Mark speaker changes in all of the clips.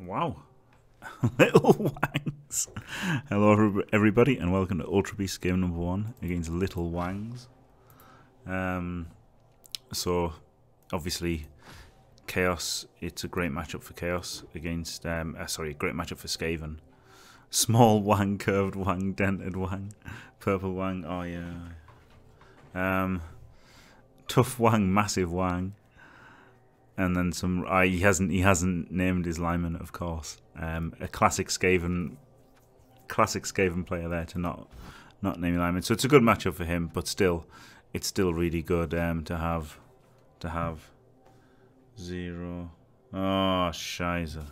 Speaker 1: Wow. Little Wangs. Hello, everybody, and welcome to Ultra Beast game number one against Little Wangs. Um, so, obviously, Chaos, it's a great matchup for Chaos against, um, uh, sorry, great matchup for Skaven. Small Wang, curved Wang, dented Wang, purple Wang, oh yeah. Um, tough Wang, massive Wang and then some. Uh, he hasn't he hasn't named his lineman, of course. Um, a classic Skaven, classic Skaven player there to not not name lineman. So it's a good matchup for him, but still, it's still really good um, to have to have zero. Oh, Shiza.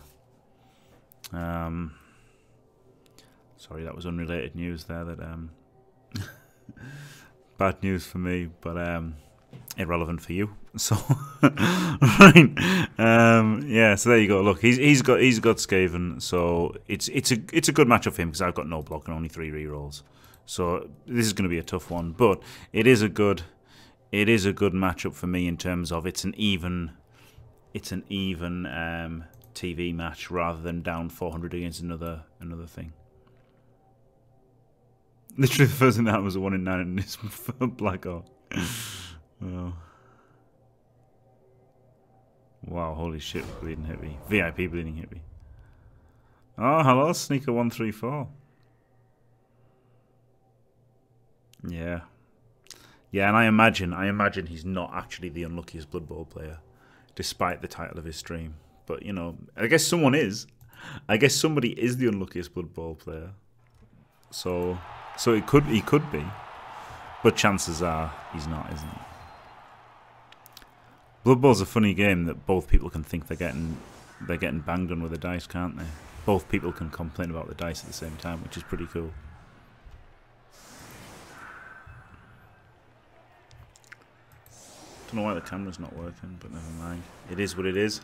Speaker 1: Um, sorry, that was unrelated news there. That um, bad news for me, but um, irrelevant for you. So, right, um, yeah. So there you go. Look, he's he's got he's got Skaven. So it's it's a it's a good matchup for him because I've got no block and only three rerolls. So this is going to be a tough one, but it is a good it is a good matchup for me in terms of it's an even it's an even um, TV match rather than down 400 against another another thing. Literally, the first thing that was a one in nine in this Black Hawk. Oh. Wow, holy shit, bleeding hit me. VIP bleeding hit me. Oh, hello, Sneaker134. Yeah. Yeah, and I imagine, I imagine he's not actually the unluckiest Blood Bowl player, despite the title of his stream. But, you know, I guess someone is. I guess somebody is the unluckiest Blood Bowl player. So, so it could, he could be. But chances are he's not, isn't he? Blood Bowl's a funny game that both people can think they're getting they're getting banged on with the dice, can't they? Both people can complain about the dice at the same time, which is pretty cool. Don't know why the camera's not working, but never mind. It is what it is.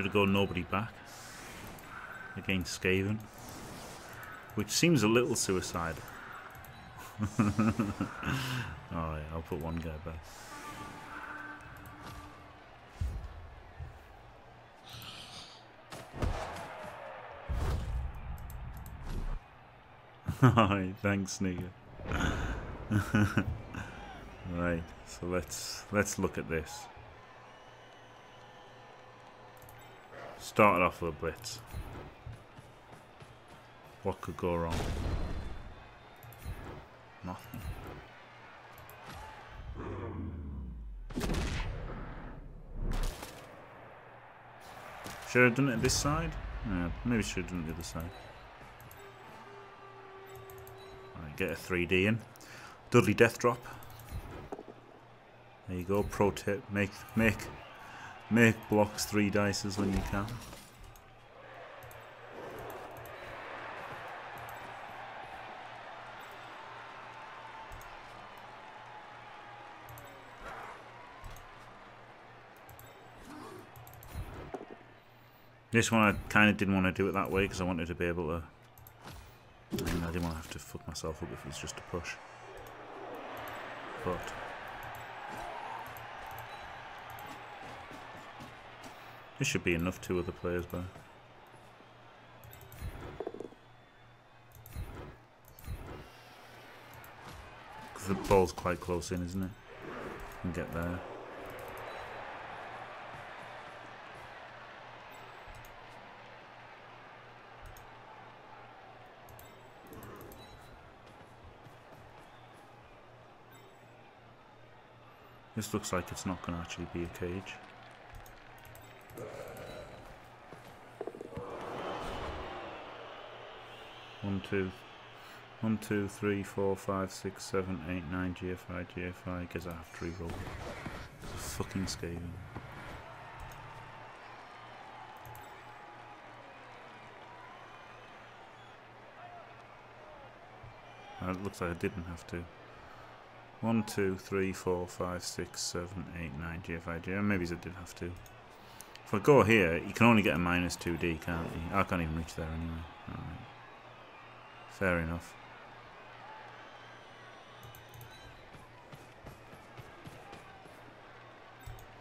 Speaker 1: To go nobody back against Skaven, which seems a little suicidal. yeah, I'll put one guy back. Alright, thanks, Sneaker. right, so let's let's look at this. Started off with a blitz. What could go wrong? Nothing. Should have done it this side? Yeah, maybe should have done it the other side. Right, get a 3D in. Dudley Death Drop. There you go, pro tip. Make make Make blocks three dices when you can. This one I kind of didn't want to do it that way because I wanted to be able to... I, mean, I didn't want to have to fuck myself up if it was just a push. But... This should be enough two other players by. Because the ball's quite close in, isn't it? Can get there. This looks like it's not going to actually be a cage. One, two, One, two, three, four, five, six, seven, eight, nine, GFI, GFI. Guess I have to reroll. It's a fucking Skaven. Uh, It looks like I didn't have to. 1, 2, 3, 4, 5, 6, 7, 8, 9, GFI, GFI. Maybe I did have to. If I go here, you can only get a minus 2D, can't you? I can't even reach there anyway. Alright. Fair enough.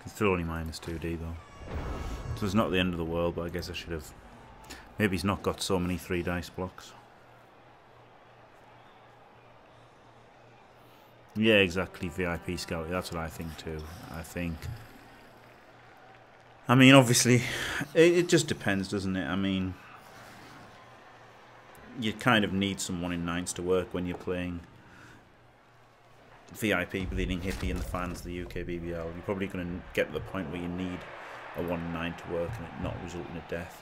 Speaker 1: It's still only minus 2D though. So it's not the end of the world, but I guess I should have... Maybe he's not got so many 3 dice blocks. Yeah, exactly, VIP Scout. That's what I think too. I think... I mean, obviously, it, it just depends, doesn't it? I mean, you kind of need someone in nines to work when you're playing VIP Bleeding Hippie and the fans of the UK BBL. You're probably going to get to the point where you need a 1-9 to work and it not result in a death.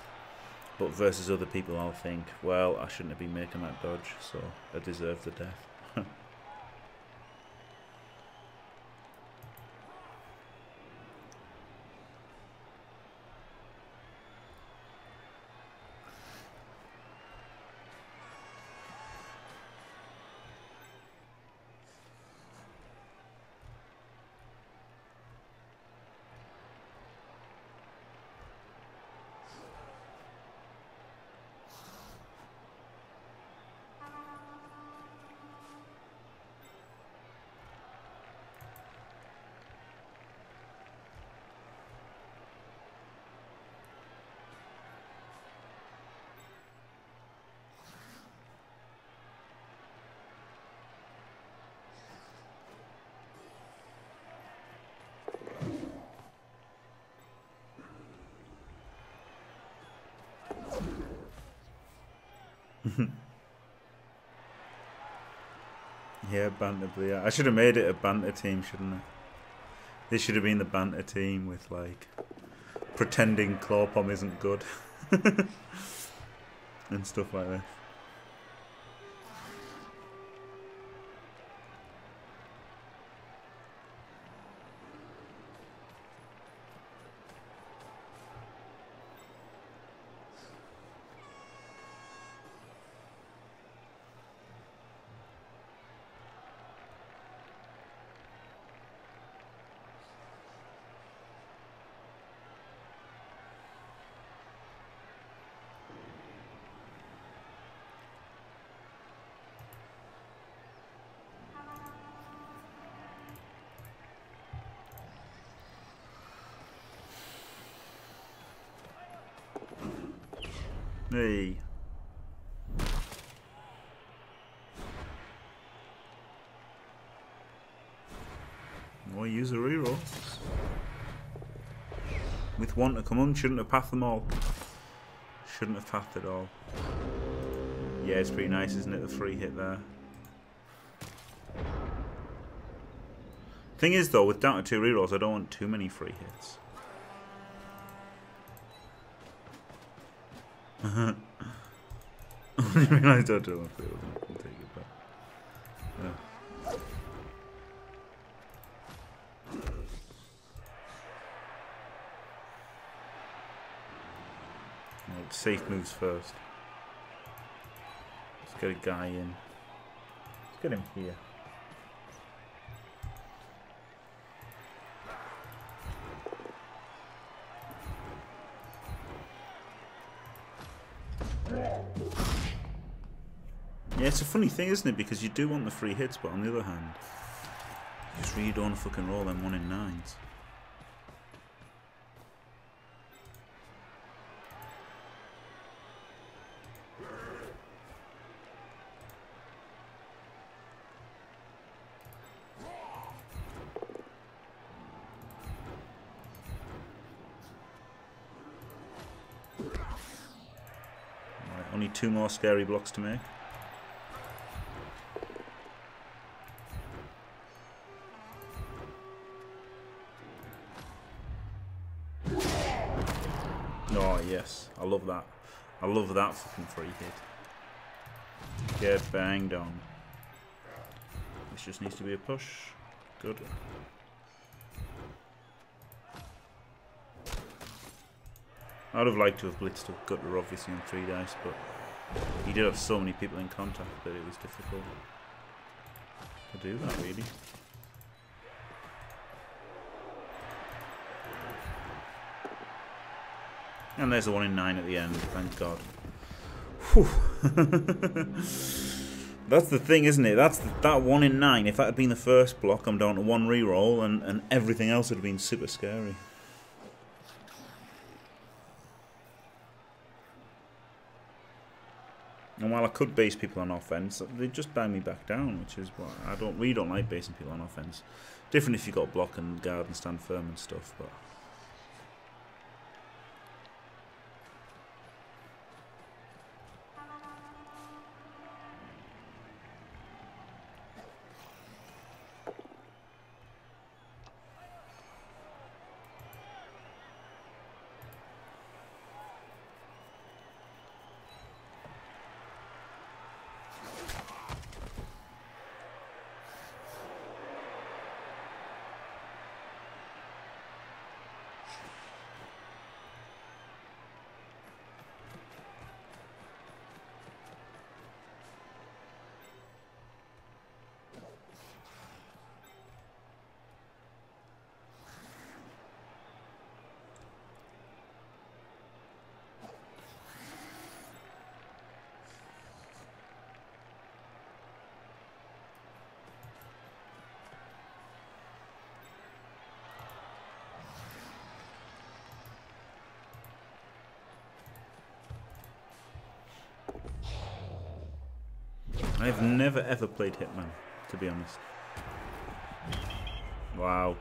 Speaker 1: But versus other people, I'll think, well, I shouldn't have been making that dodge, so I deserve the death. yeah, banter. Yeah, I should have made it a banter team, shouldn't I? This should have been the banter team with like pretending Clawpomb isn't good and stuff like this. Why use a reroll? With one to come on, shouldn't have pathed them all. Shouldn't have pathed it all. Yeah, it's pretty nice, isn't it? The free hit there. Thing is, though, with down to two rerolls, I don't want too many free hits. I realised I don't want to We'll take it back. Yeah. Right, safe moves first. Let's get a guy in. Let's get him here. Yeah, it's a funny thing, isn't it? Because you do want the free hits, but on the other hand, you just really don't fucking roll them one in nines. More scary blocks to make. Oh yes, I love that. I love that fucking free hit. Get banged on. This just needs to be a push. Good. I'd have liked to have blitzed a gutter obviously on three dice, but he did have so many people in contact that it was difficult to do that really. And there's the one in nine at the end, thank God. That's the thing, isn't it? That's the, that one in nine. If that had been the first block, I'm down to one reroll, and, and everything else would have been super scary. And while I could base people on offense, they just bang me back down, which is why I don't. We don't like basing people on offense. Different if you got block and guard and stand firm and stuff, but. I've never ever played Hitman, to be honest. Wow.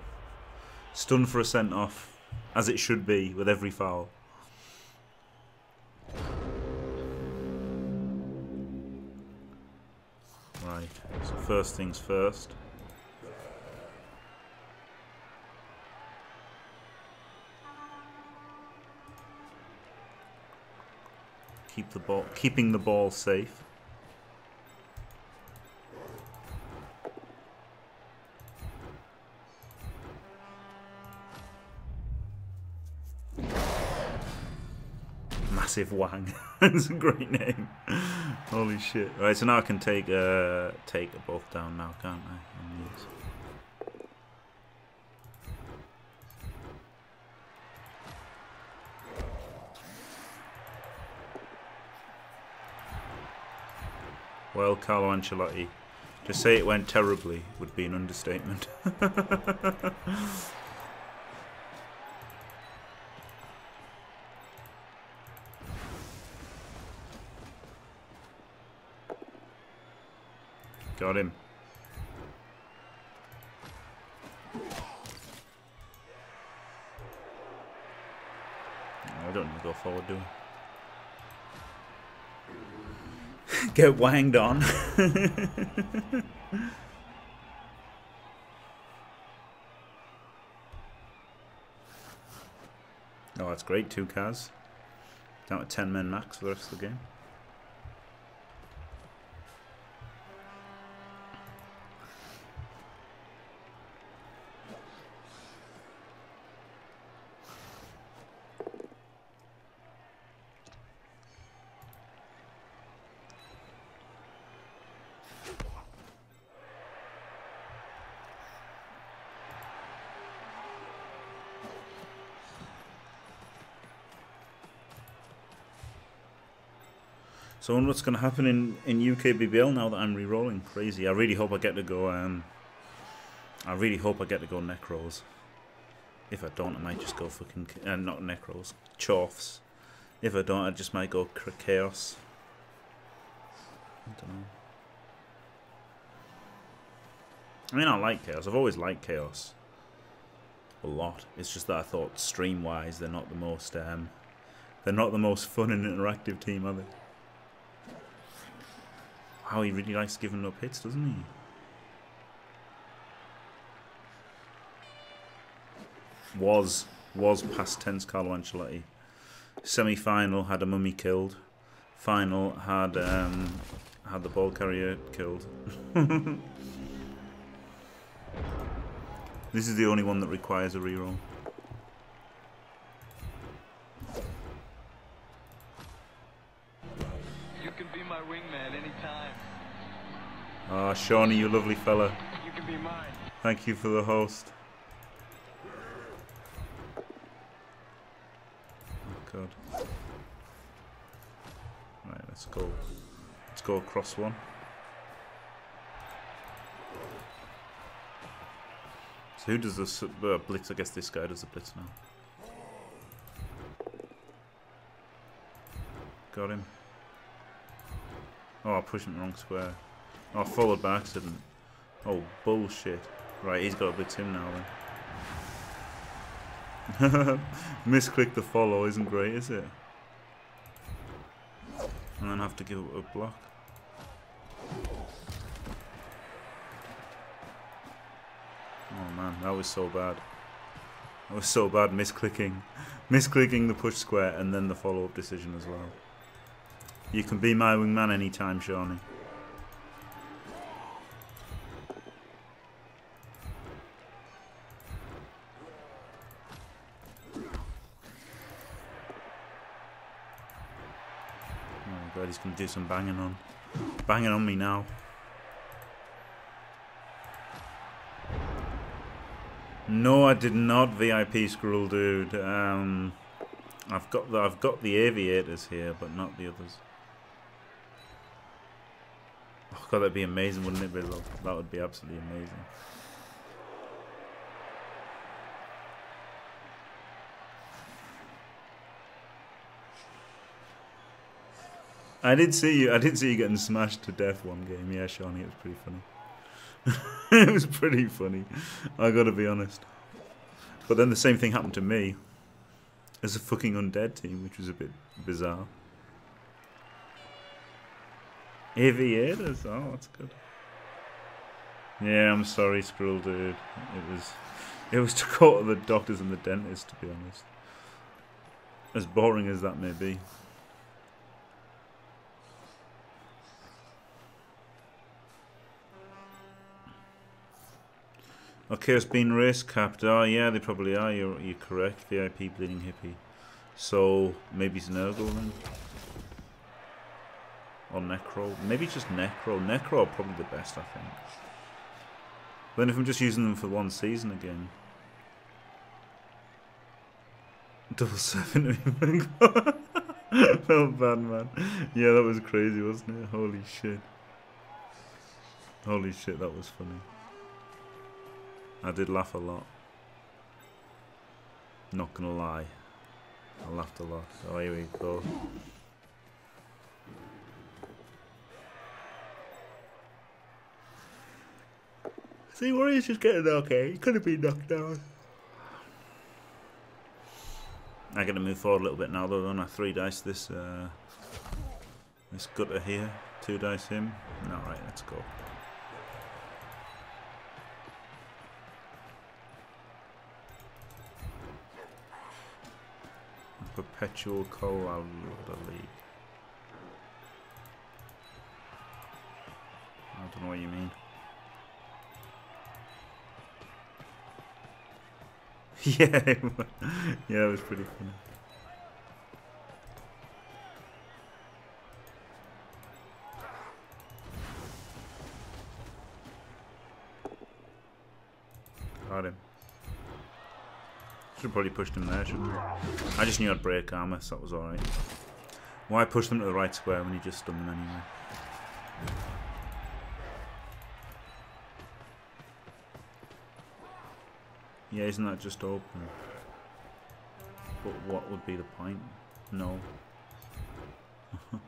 Speaker 1: Stun for a sent off, as it should be with every foul. Right, so first things first. Keep the ball, keeping the ball safe. Massive Wang. That's a great name. Holy shit. Right, so now I can take uh take both down now, can't I? Well, Carlo Ancelotti, to say it went terribly would be an understatement. Get wanged on. oh, that's great. Two cars. Down to 10 men max for the rest of the game. So, what's going to happen in, in UK BBL now that I'm re-rolling? Crazy. I really hope I get to go. Um, I really hope I get to go Necros. If I don't, I might just go fucking uh, not Necros, Chorfs. If I don't, I just might go Chaos. I don't know. I mean, I like Chaos. I've always liked Chaos a lot. It's just that I thought stream-wise, they're not the most um, they're not the most fun and interactive team, are they? Wow, he really likes giving up hits, doesn't he? Was was past tense Carlo Ancelotti. Semi final had a mummy killed. Final had um, had the ball carrier killed. this is the only one that requires a reroll. Shawnee, you lovely fella.
Speaker 2: You can be mine.
Speaker 1: Thank you for the host. Oh god. Right, let's go. Let's go across one. So who does this uh, blitz? I guess this guy does the blitz now. Got him. Oh, I pushed him the wrong square. Oh, I followed by accident. Oh, bullshit. Right, he's got to blitz him now then. Misclick the follow isn't great, is it? And then have to give it a block. Oh man, that was so bad. That was so bad, misclicking. Misclicking the push square and then the follow-up decision as well. You can be my wingman anytime, Shawnee. He's going to do some banging on. Banging on me now. No, I did not VIP scroll, dude. Um, I've got the I've got the aviators here, but not the others. Oh god, that'd be amazing, wouldn't it? That would be absolutely amazing. I did see you. I did see you getting smashed to death one game. Yeah, Shawnee, it was pretty funny. it was pretty funny. I gotta be honest. But then the same thing happened to me as a fucking undead team, which was a bit bizarre. Aviators, oh, that's good. Yeah, I'm sorry, Skrull, dude. It was, it was to go to the doctors and the dentist, to be honest. As boring as that may be. Okay, it's been race capped. Oh, yeah, they probably are. You're, you're correct. VIP bleeding hippie. So, maybe it's Nurgle then? Or Necro. Maybe just Necro. Necro are probably the best, I think. Then if I'm just using them for one season again. Double seven. Felt oh, bad, man. Yeah, that was crazy, wasn't it? Holy shit. Holy shit, that was funny. I did laugh a lot. Not gonna lie. I laughed a lot. Oh, here we go. See, Warrior's just getting okay. He could have been knocked down. I'm gonna move forward a little bit now, though. Don't I three dice this uh, this gutter here. Two dice him. Alright. Let's go. Perpetual Coal League. I don't know what you mean. yeah, yeah, it was pretty funny. Probably pushed him there, shouldn't I? I just knew I'd break armor, so that was alright. Why push them to the right square when you just stun them anyway? Yeah, isn't that just open? But what would be the point? No.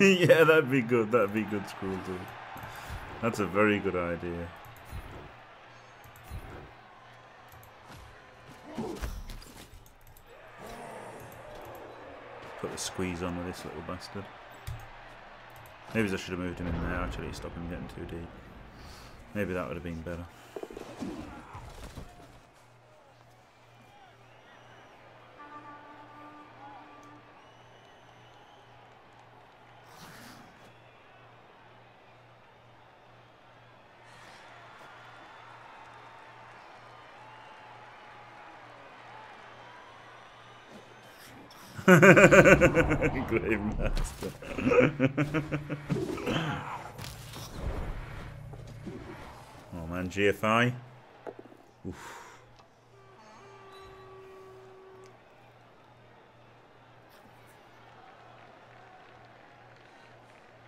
Speaker 1: yeah, that'd be good. That'd be good, Scroll. That's a very good idea. Squeeze on with this little bastard. Maybe I should have moved him in there actually, stop him getting too deep. Maybe that would have been better. Grave Master. oh man, GFI. Oof.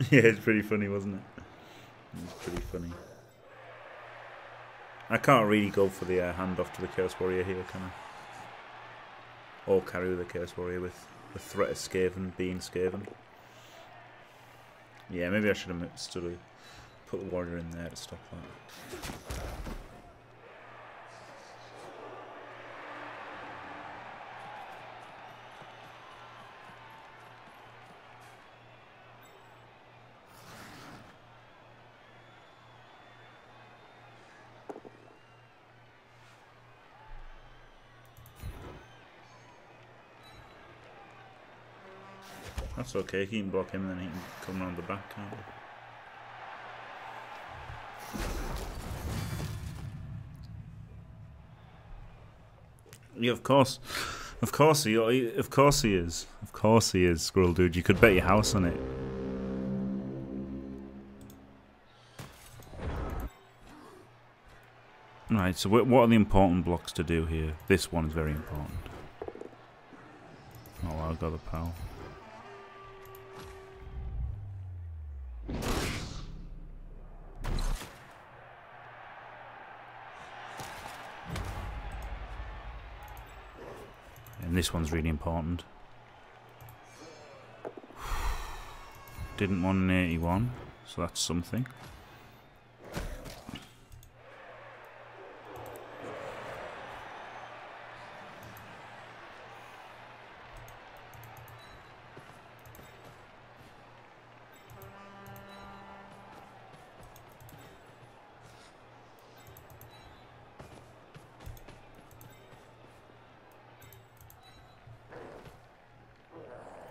Speaker 1: yeah, it's pretty funny, wasn't it? It's pretty funny. I can't really go for the uh, handoff to the Chaos Warrior here, can I? Or carry with the Chaos Warrior with the threat of Skaven being Skaven. Yeah, maybe I should have stood put the warrior in there to stop that. Okay, he can block him and then he can come around the back, can't he? Yeah, of course. Of course he, of course he is. Of course he is, Squirrel Dude. You could bet your house on it. Right, so what are the important blocks to do here? This one is very important. Oh, I've got the power. And this one's really important. Didn't want an 81, so that's something.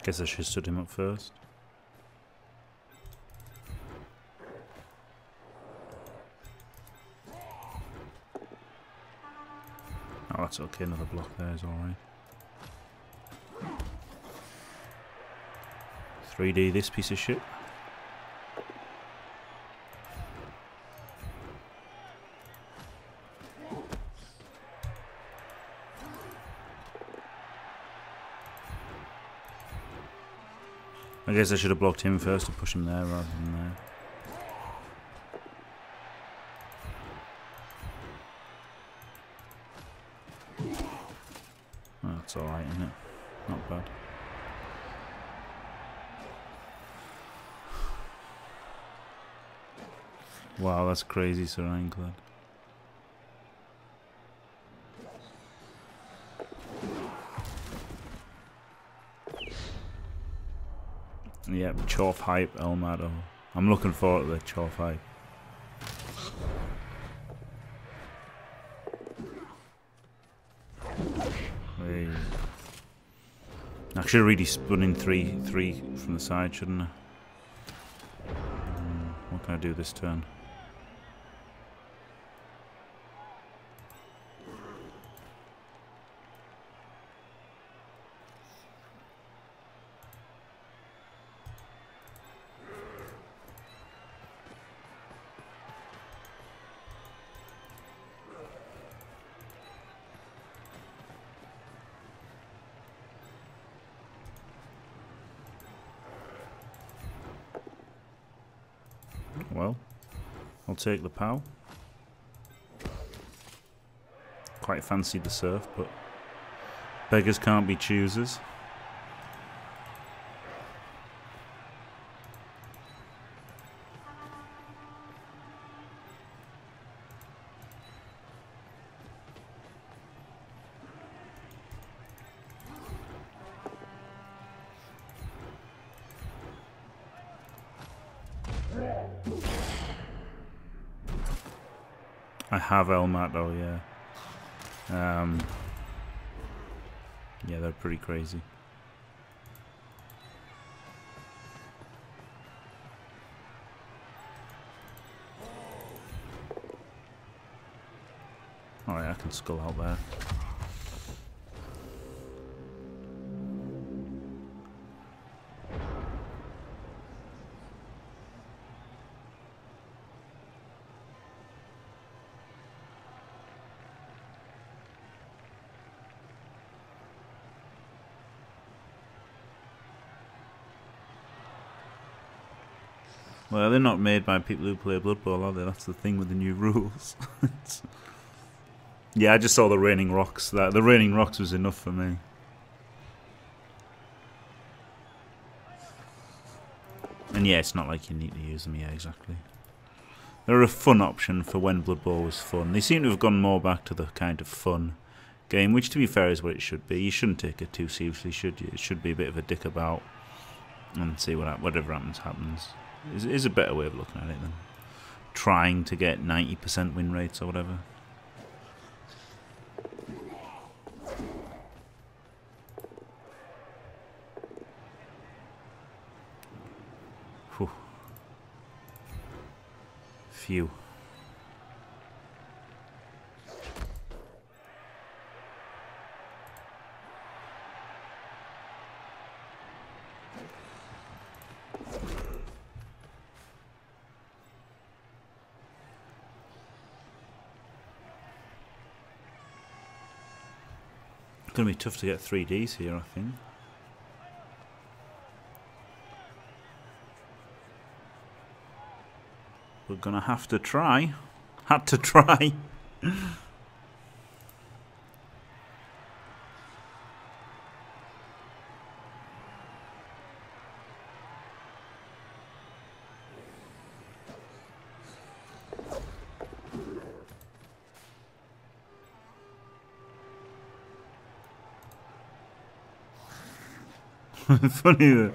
Speaker 1: Guess I should stood him up first. Oh, that's okay. Another block there is alright. 3D this piece of shit. Guess I should have blocked him first to push him there rather than there. That's alright, isn't it? Not bad. Wow, that's crazy, Sir Ironclad. Yep, Chorf Hype Elmato. I'm looking forward to the Chorf Hype. Hey. I should have really spun in three, three from the side, shouldn't I? Hmm, what can I do this turn? Take the POW. Quite fancy the surf, but beggars can't be choosers. Have Elmat though, yeah. Um, yeah, they're pretty crazy. Alright, I can skull out there. Well, they're not made by people who play Blood Bowl, are they? That's the thing with the new rules. yeah, I just saw the Raining Rocks. That The Raining Rocks was enough for me. And yeah, it's not like you need to use them. Yeah, exactly. They're a fun option for when Blood Bowl was fun. They seem to have gone more back to the kind of fun game, which to be fair is what it should be. You shouldn't take it too seriously, should you? It should be a bit of a dick about and see what whatever happens happens. Is is a better way of looking at it than trying to get 90% win rates or whatever. Phew. Be tough to get 3Ds here, I think. We're going to have to try. Had to try. funny that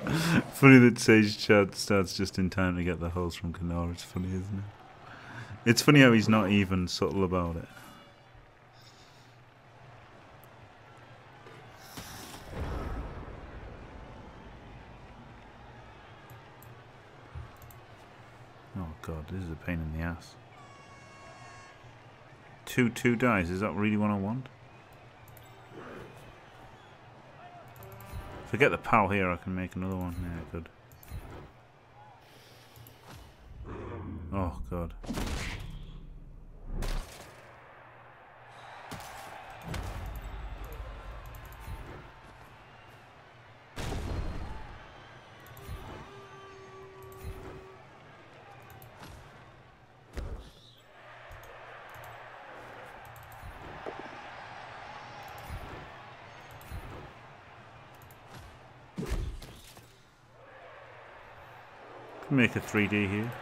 Speaker 1: funny that Sage Chad starts just in time to get the holes from Kanara. It's funny, isn't it? It's funny how he's not even subtle about it. Oh god, this is a pain in the ass. Two two dies, is that really what I want? If I get the pal here, I can make another one. Yeah, good. Oh, God. Make a 3D here.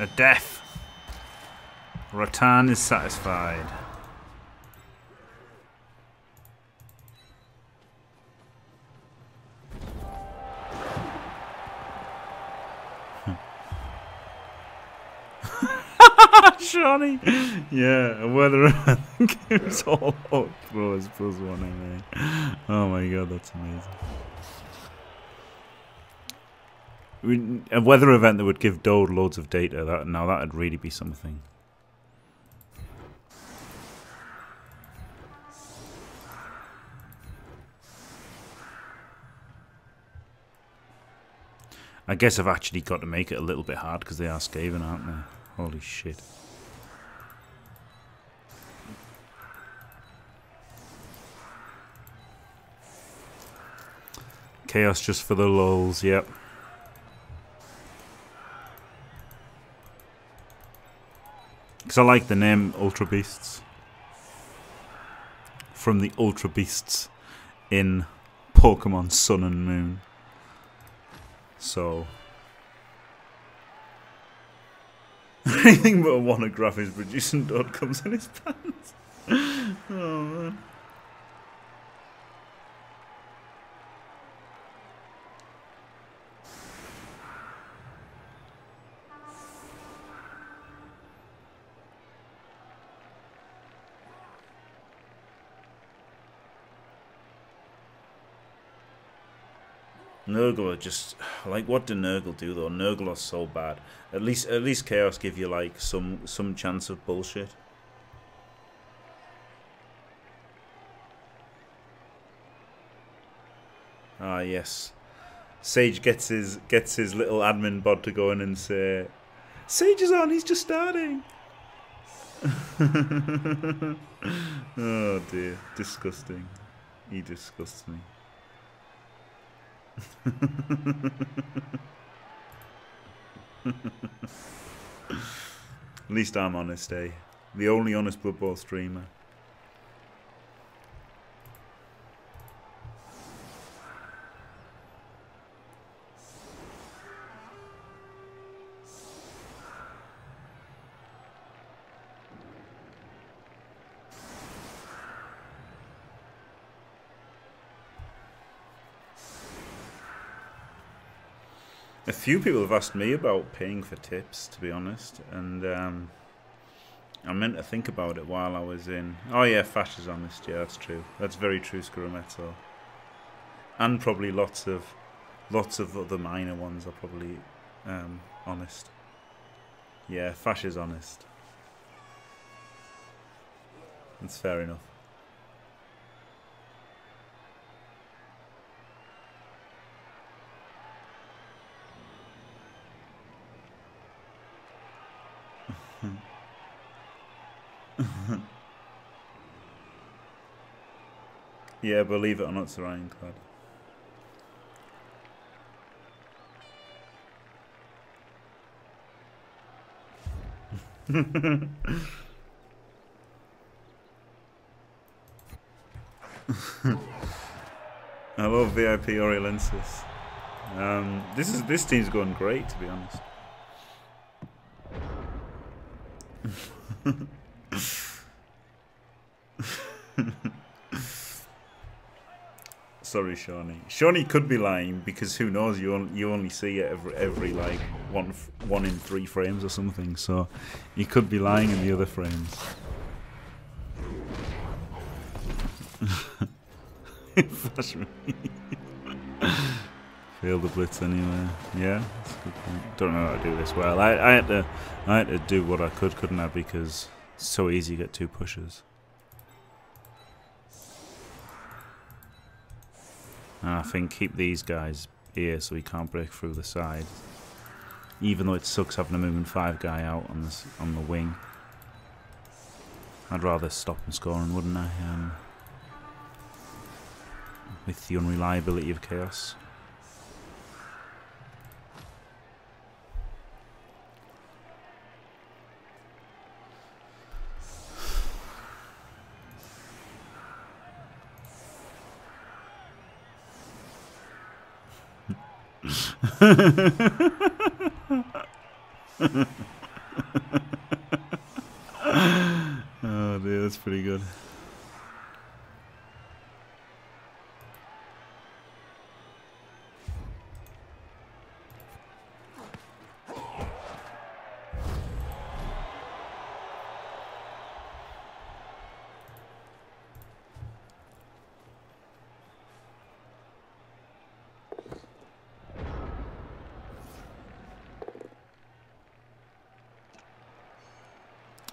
Speaker 1: A death. Rattan is satisfied. Johnny. Yeah, whether it's all out throws plus one eh, anyway. Oh my god, that's amazing. A weather event that would give Dode loads of data. That now that'd really be something. I guess I've actually got to make it a little bit hard because they are Skaven, aren't they? Holy shit. Chaos just for the lulls, yep. Because I like the name Ultra Beasts. From the Ultra Beasts in Pokemon Sun and Moon. So. Anything but a monograph is producing dot comes in his pants. oh man. Nurgle are just like what did Nurgle do though? Nurgle are so bad. At least at least Chaos give you like some some chance of bullshit. Ah yes. Sage gets his gets his little admin bod to go in and say Sage is on, he's just starting. oh dear, disgusting. He disgusts me. At least I'm honest, eh? The only honest Bowl streamer. Few people have asked me about paying for tips, to be honest, and um, I meant to think about it while I was in. Oh yeah, Fash is honest. Yeah, that's true. That's very true, Scurametto. And probably lots of, lots of other minor ones are probably um, honest. Yeah, Fash is honest. That's fair enough. Yeah, believe it or not, it's ironclad. I love VIP Oriolensis. Um, this is this team's going great, to be honest. Sorry, Shawnee. Shawnee could be lying because who knows? You only, you only see it every every like one one in three frames or something. So he could be lying in the other frames. Flash me. Fail the blitz anyway. Yeah. Don't know how to do this well. I, I had to I had to do what I could, couldn't I? Because it's so easy to get two pushes. And I think keep these guys here so we can't break through the side. Even though it sucks having a moving five guy out on this on the wing. I'd rather stop him scoring, wouldn't I? Um, with the unreliability of chaos. oh dude, that's pretty good.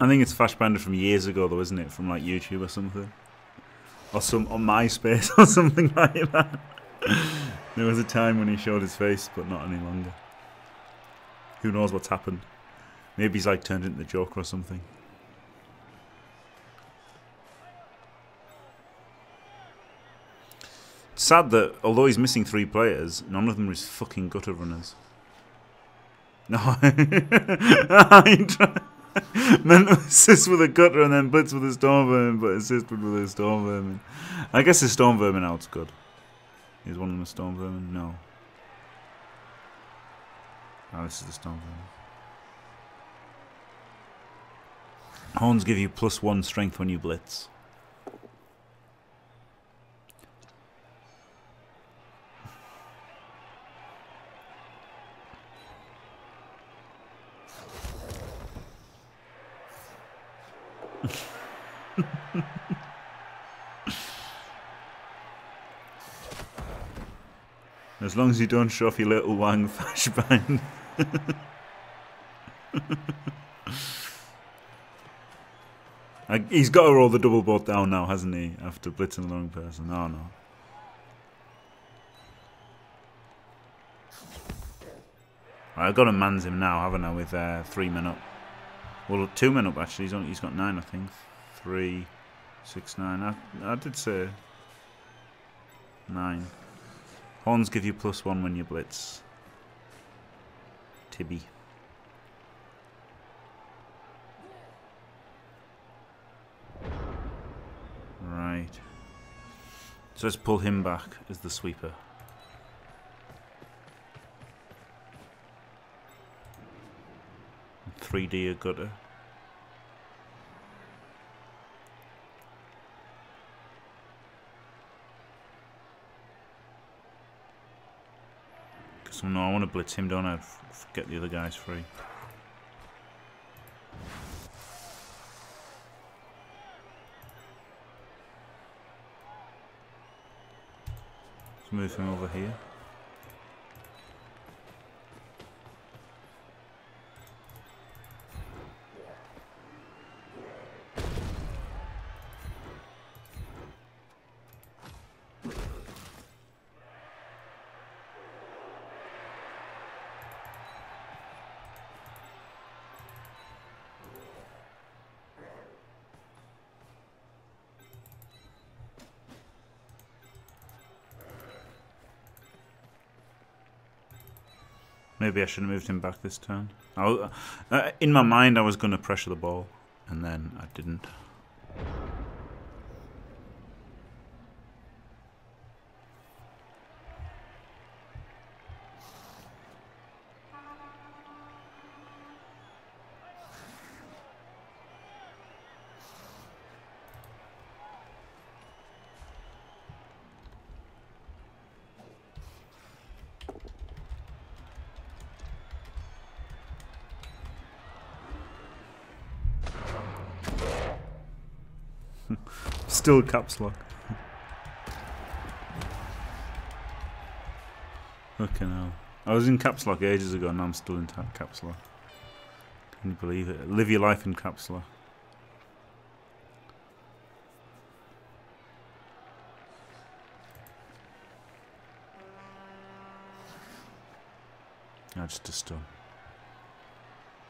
Speaker 1: I think it's Flash Panda from years ago, though, isn't it? From like YouTube or something, or some on MySpace or something like that. there was a time when he showed his face, but not any longer. Who knows what's happened? Maybe he's like turned into the Joker or something. It's Sad that although he's missing three players, none of them is fucking gutter runners. No, I to assist with a gutter and then blitz with a storm vermin, but assisted with a storm vermin. I guess the storm vermin out's good. Is one of them a storm vermin? No. Oh, this is the storm vermin. Horns give you plus one strength when you blitz. As long as you don't show off your little wang fash he's got to roll the double board down now, hasn't he? After blitzing the long person. Oh, no. Right, I've got to man's him now, haven't I, with uh, three men up. Well, two men up, actually. He's, only, he's got nine, I think. Three, six, nine. I, I did say nine. Horns give you plus one when you blitz. Tibby. Right. So let's pull him back as the sweeper. Three D a gutter. Because no, I want to blitz him, don't I? F get the other guys free. Let's move him over here. Maybe I should have moved him back this turn. I, uh, in my mind, I was going to pressure the ball, and then I didn't. Still caps lock. okay now. I was in caps lock ages ago and I'm still in caps lock. Can you believe it? Live your life in caps lock. Yeah, just a stun.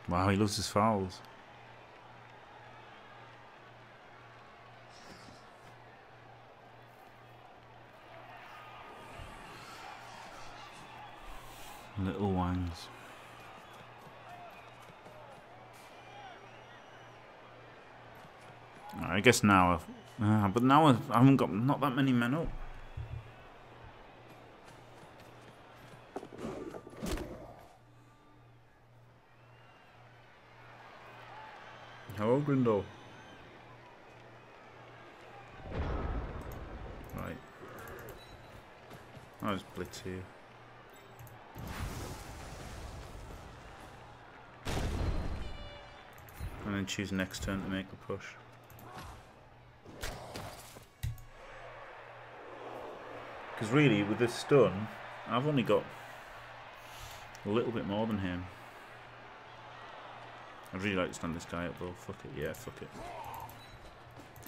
Speaker 1: Wow, he loves his fouls. Guess now I've... Uh, but now I've, I haven't got not that many men up. Hello, Grindel. Right. I'll just blitz here. And then choose next turn to make a push. Because really, with this stun, I've only got a little bit more than him. I'd really like to stand this guy up though. Fuck it, yeah, fuck it.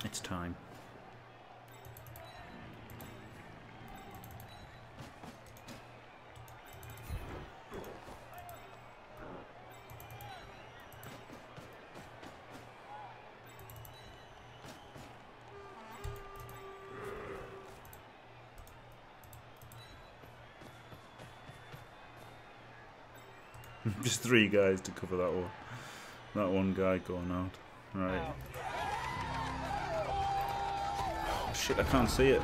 Speaker 1: It's time. Three guys to cover that one. That one guy going out. Right. Oh, shit, I can't see it.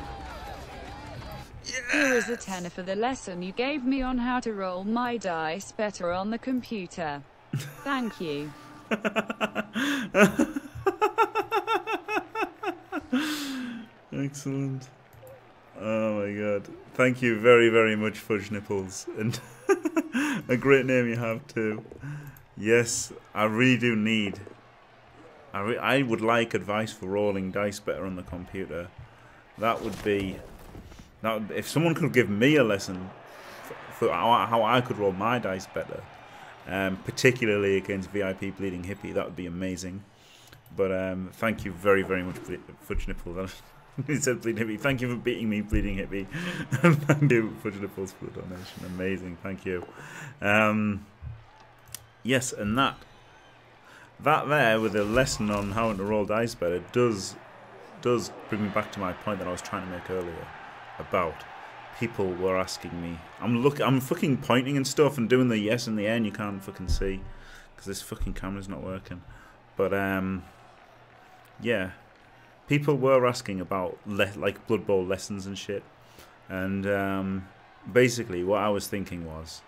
Speaker 3: Here is a tenner for the lesson you gave me on how to roll my dice better on the computer. Thank you.
Speaker 1: Excellent. Oh my god. Thank you very, very much, Fudge Nipples. And a great name you have too. Yes, I really do need. I, I would like advice for rolling dice better on the computer. That would be. That would, if someone could give me a lesson for, for how, how, I could roll my dice better, um, particularly against VIP Bleeding Hippie, that would be amazing. But um, thank you very, very much, Fudge Nipples. he said Bleeding Hippie. Thank you for beating me, Bleeding Hippie. thank you, Fudge Nipples, for the donation. Amazing. Thank you. Um, Yes, and that that there with a lesson on how to roll dice better does does bring me back to my point that I was trying to make earlier about people were asking me. I'm look I'm fucking pointing and stuff and doing the yes and the N you can't fucking see because this fucking camera's not working. But um yeah, people were asking about like Blood Bowl lessons and shit. And um basically what I was thinking was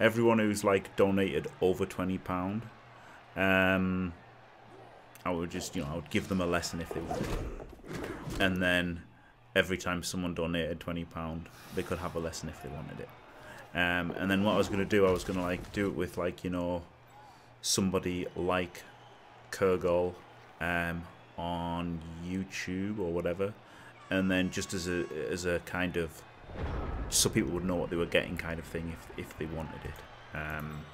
Speaker 1: everyone who's like donated over 20 pound um I would just, you know, I would give them a lesson if they wanted. And then every time someone donated twenty pound, they could have a lesson if they wanted it. Um, and then what I was gonna do, I was gonna like do it with like you know somebody like Kurgol um, on YouTube or whatever, and then just as a as a kind of so people would know what they were getting kind of thing if if they wanted it. Um,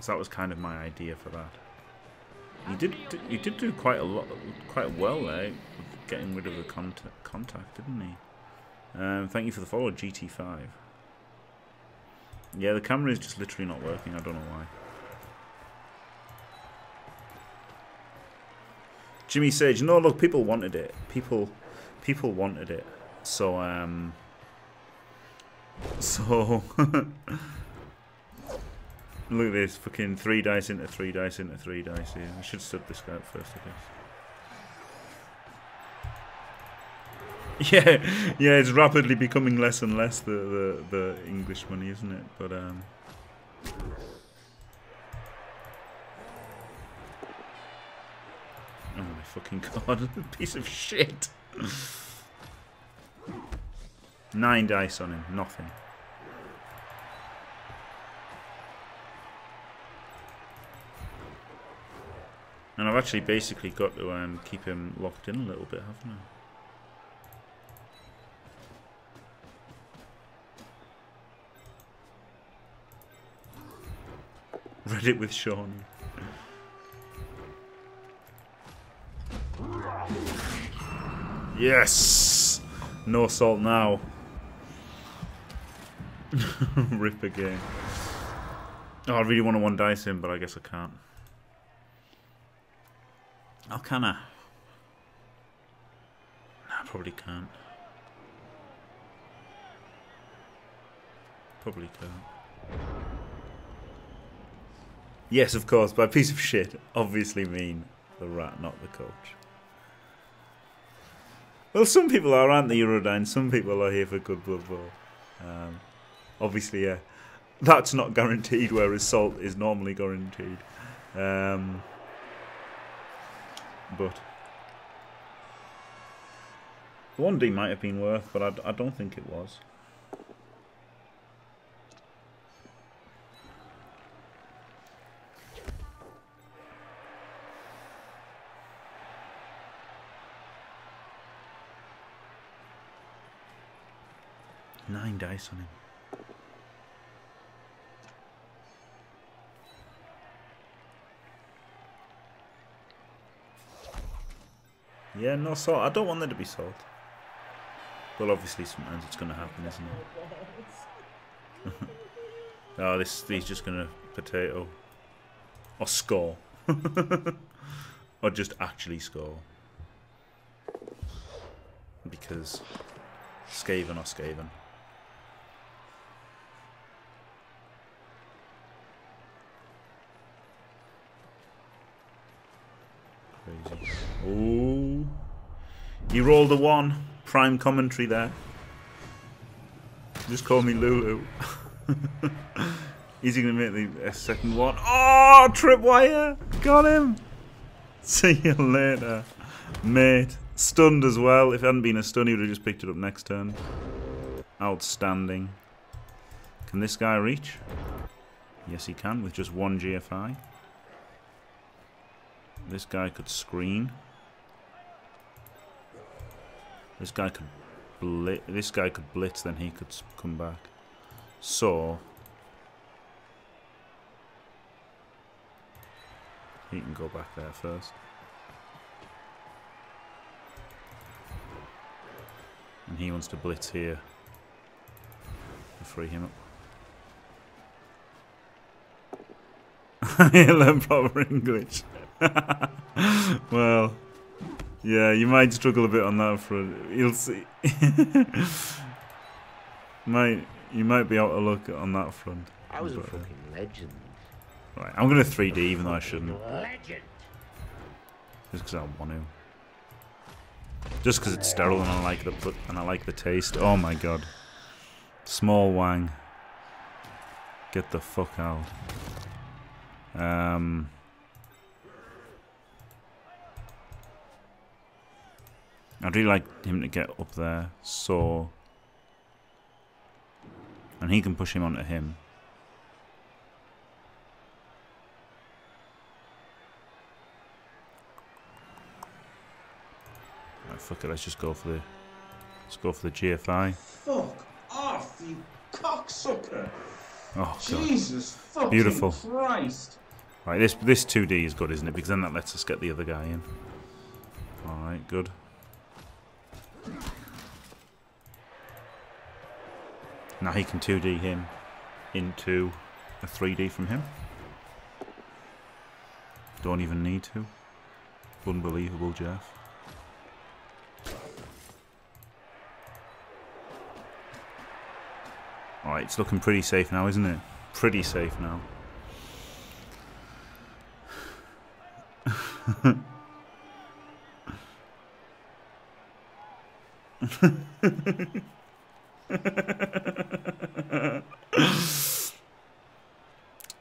Speaker 1: so that was kind of my idea for that. You did you did do quite a lot, quite well there, getting rid of the contact, contact didn't he? Um, thank you for the follow, GT5. Yeah, the camera is just literally not working. I don't know why. Jimmy Sage, no, look, people wanted it. People, people wanted it. So, um, so. Look at this, fucking three dice into three dice into three dice here. I should sub this guy up first, I guess. Yeah, yeah, it's rapidly becoming less and less the, the, the English money, isn't it? But, um... Oh my fucking god, piece of shit! Nine dice on him, nothing. And I've actually basically got to um, keep him locked in a little bit, haven't I? Reddit with Sean. Yes! No salt now. Rip again. Oh, I really want to one dice him, but I guess I can't. Oh, can I? I probably can't. Probably can't. Yes, of course, by piece of shit, obviously mean the rat, not the coach. Well, some people are, aren't they, Eurodyne? Some people are here for good Blood Bowl. Um, obviously, yeah. That's not guaranteed, whereas salt is normally guaranteed. Um, but one D might have been worth, but I, I don't think it was. On him. Yeah, no salt. I don't want there to be salt. Well, obviously, sometimes it's going to happen, isn't it? oh, this he's just going to potato. Or score. or just actually score. Because Skaven or Skaven. Crazy. Ooh. He rolled a one. Prime commentary there. Just call me Lulu. Is he going to make the uh, second one? Oh, tripwire! Got him! See you later, mate. Stunned as well. If it hadn't been a stun, he would have just picked it up next turn. Outstanding. Can this guy reach? Yes, he can, with just one GFI. This guy could screen. This guy could blitz. This guy could blitz, then he could come back. So he can go back there first. And he wants to blitz here free him up. Learn proper English. well, yeah, you might struggle a bit on that front. You'll see. might you might be out of luck on that front.
Speaker 4: I was a
Speaker 1: But, uh,
Speaker 4: fucking legend.
Speaker 1: Right, I'm gonna 3D even though I shouldn't,
Speaker 4: Legend.
Speaker 1: just because I want to. Just because it's sterile and I like the and I like the taste. Oh my god, small wang. Get the fuck out. Um. I'd really like him to get up there, so. And he can push him onto him. Right, fuck it, let's just go for the. Let's go for the GFI.
Speaker 5: Fuck off, you cocksucker!
Speaker 1: Oh god.
Speaker 5: Jesus fucking
Speaker 1: Beautiful.
Speaker 5: Christ!
Speaker 1: Right, this this 2D is good, isn't it? Because then that lets us get the other guy in. Alright, good. Now he can 2D him into a 3D from him. Don't even need to. Unbelievable, Jeff. Alright, it's looking pretty safe now, isn't it? Pretty safe now.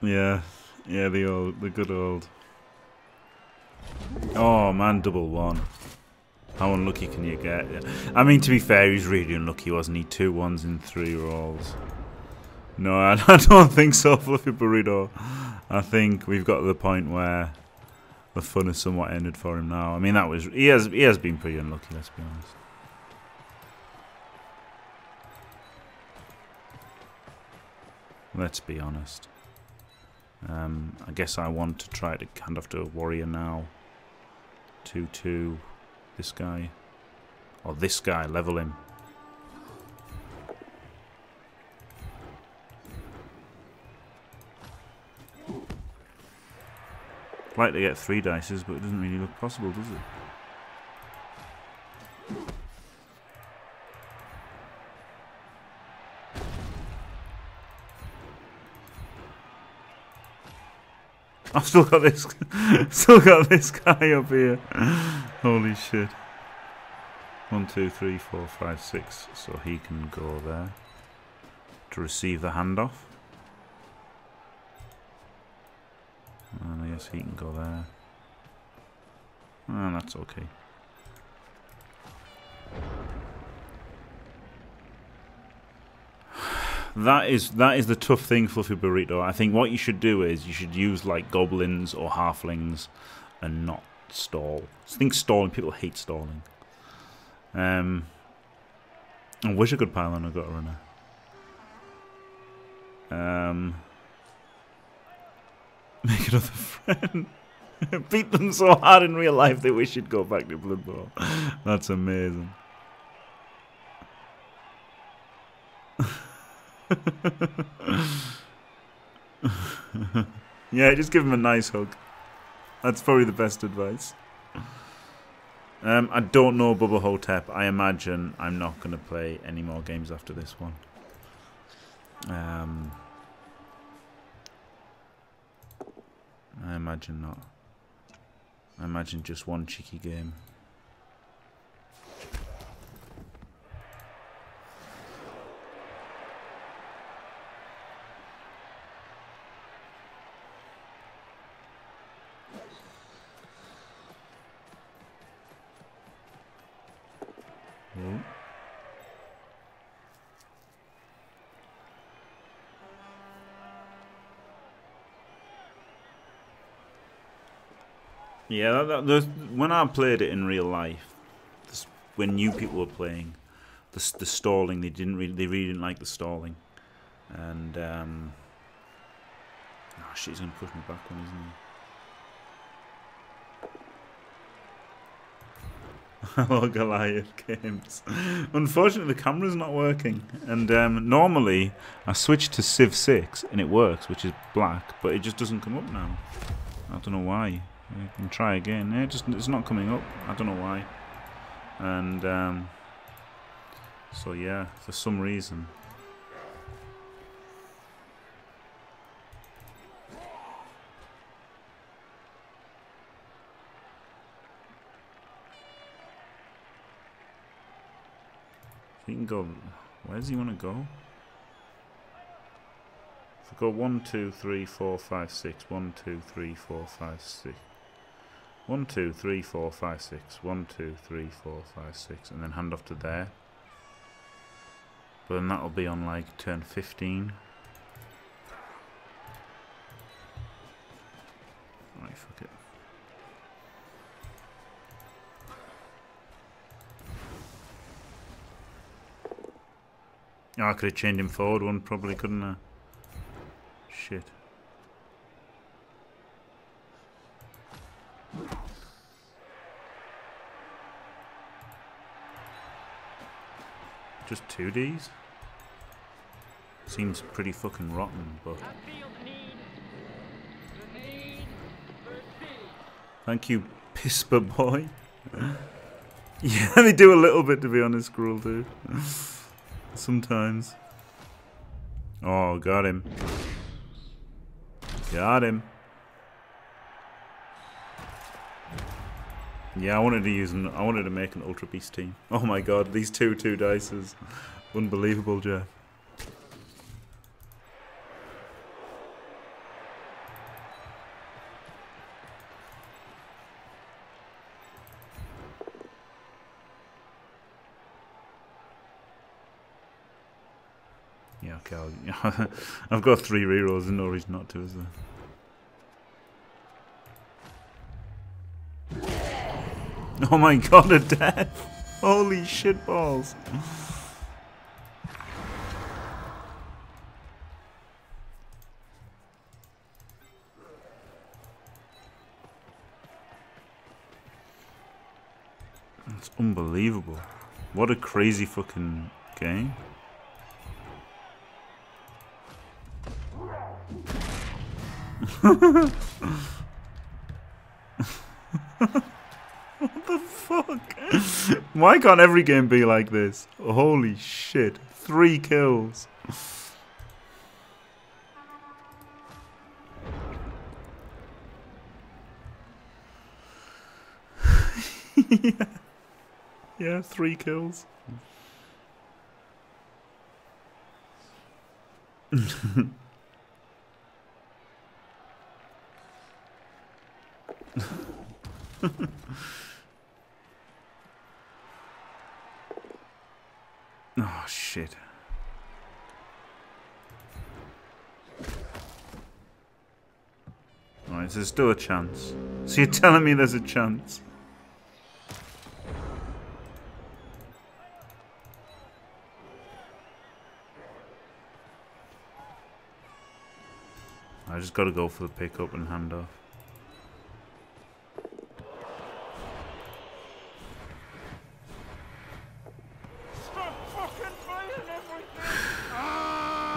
Speaker 1: Yeah, yeah, the old, the good old. Oh man, double one. How unlucky can you get? I mean, to be fair, he's really unlucky, wasn't he? Two ones in three rolls. No, I, don't think so, Fluffy Burrito. I think we've got to the point where the fun has somewhat ended for him now. I mean, that was he has he has been pretty unlucky. Let's be honest. Let's be honest. Um, I guess I want to try to hand off to a warrior now. 2 2. This guy. Or this guy, level him. like to get three dices, but it doesn't really look possible, does it? I've still got this, still got this guy up here. Holy shit! One, two, three, four, five, six. So he can go there to receive the handoff, and I guess he can go there. And that's okay. That is that is the tough thing, Fluffy Burrito. I think what you should do is you should use like goblins or halflings and not stall. I think stalling people hate stalling. Um, I wish I could pile on a gut runner. Um, make another friend. Beat them so hard in real life they wish you'd go back to Blood Bowl. That's amazing. yeah, just give him a nice hug. That's probably the best advice. Um, I don't know Bubba Hotep. I imagine I'm not going to play any more games after this one. Um, I imagine not. I imagine just one cheeky game. Oh. Yeah, that, that, when I played it in real life, when new people were playing, the the stalling they didn't really they really didn't like the stalling, and um, oh shit, he's gonna push me back one, isn't Hello, Goliath Games. Unfortunately, the camera's not working. And um, normally, I switch to Civ 6 and it works, which is black, but it just doesn't come up now. I don't know why. I can try again. Yeah, just it's not coming up. I don't know why. And um, so yeah, for some reason. He can go. Where does he want to go? If we go one, two, three, four, five, six. One, two, three, four, five, six. One, two, three, four, five, six. One, two, three, four, five, six, and then hand off to there. But then that'll be on like turn fifteen. Right, fuck it. Oh, I could have chained him forward one, probably, couldn't I? Shit. Just two Ds? Seems pretty fucking rotten, but... Thank you, Pisper Boy. yeah, they do a little bit, to be honest, Gruel, dude. Sometimes. Oh, got him. Got him. Yeah, I wanted to use an, I wanted to make an Ultra Beast team. Oh my god, these two two dices. Unbelievable, Jeff. Yeah, okay. I'll, I've got three rerolls and no reason not to, is there? Oh my god, a death! Holy shit balls! It's unbelievable. What a crazy fucking game. what the fuck? Why can't every game be like this? Holy shit. Three kills. yeah. yeah, three kills. oh shit. Alright, there's still a chance. So you're telling me there's a chance? I just gotta go for the pickup and handoff.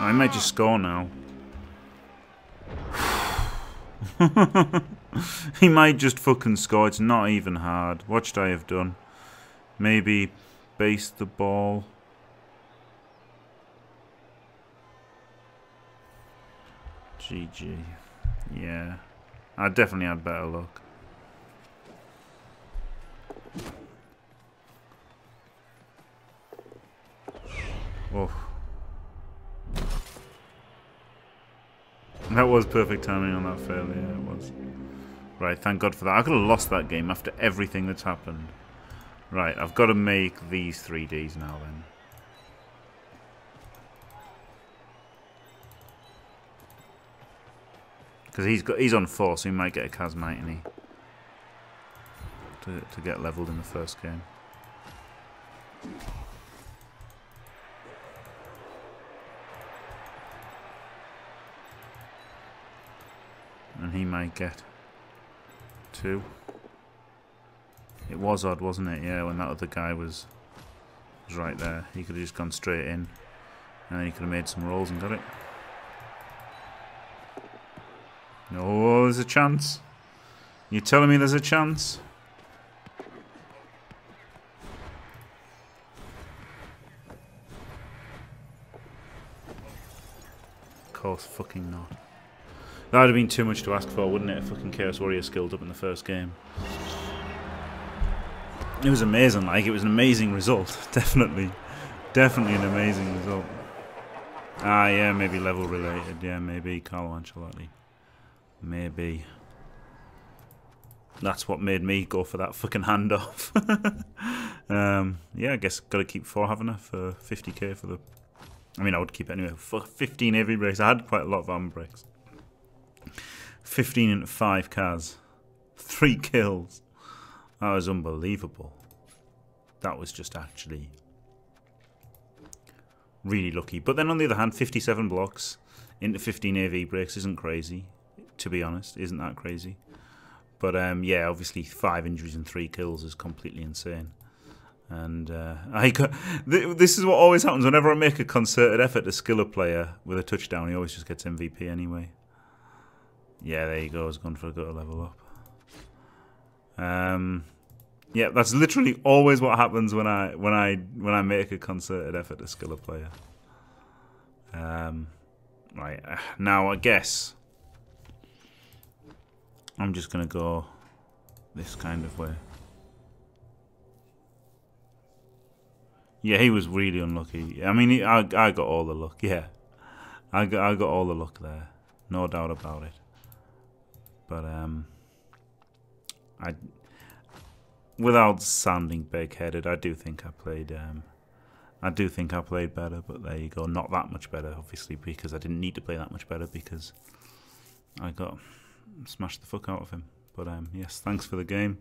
Speaker 1: I might just score now. he might just fucking score. It's not even hard. What should I have done? Maybe base the ball. GG. Yeah. I definitely had better luck. Oh. That was perfect timing on that fail, yeah, it was. Right, thank God for that. I could have lost that game after everything that's happened. Right, I've got to make these 3Ds now then. Because he's got he's on four, so he might get a Kazmite, and he to to get leveled in the first game. And he might get two. It was odd, wasn't it? Yeah, when that other guy was was right there. He could have just gone straight in. And he could have made some rolls and got it. No, there's a chance. You're telling me there's a chance? Of course, fucking not. That would have been too much to ask for, wouldn't it? A fucking Chaos Warrior skilled up in the first game. It was amazing, like, it was an amazing result. Definitely. Definitely an amazing result. Ah, yeah, maybe level related. Yeah, maybe Carlo Ancelotti. Maybe. That's what made me go for that fucking handoff. um, yeah, I guess got to keep four, haven't I, for 50k for the... I mean, I would keep it anyway. For 15 AV breaks. I had quite a lot of arm breaks. 15 into 5 cars. 3 kills. That was unbelievable. That was just actually really lucky. But then on the other hand, 57 blocks into 15 AV breaks isn't crazy, to be honest. Isn't that crazy? But um, yeah, obviously five injuries and three kills is completely insane. And uh, I got, th this is what always happens whenever I make a concerted effort to skill a player with a touchdown. He always just gets MVP anyway. Yeah, there you go. I was going for a good level up. Um, yeah, that's literally always what happens when I when I when I make a concerted effort to skill a player. Um, right now, I guess I'm just gonna go this kind of way. Yeah, he was really unlucky. I mean, I I got all the luck. Yeah, I got I got all the luck there, no doubt about it. But um, I without sounding big-headed, I do think I played. Um, I do think I played better, but there you go. Not that much better, obviously, because I didn't need to play that much better because I got smashed the fuck out of him. But um, yes, thanks for the game.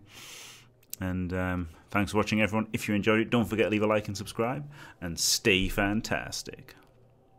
Speaker 1: And um, thanks for watching, everyone. If you enjoyed it, don't forget to leave a like and subscribe. And stay fantastic.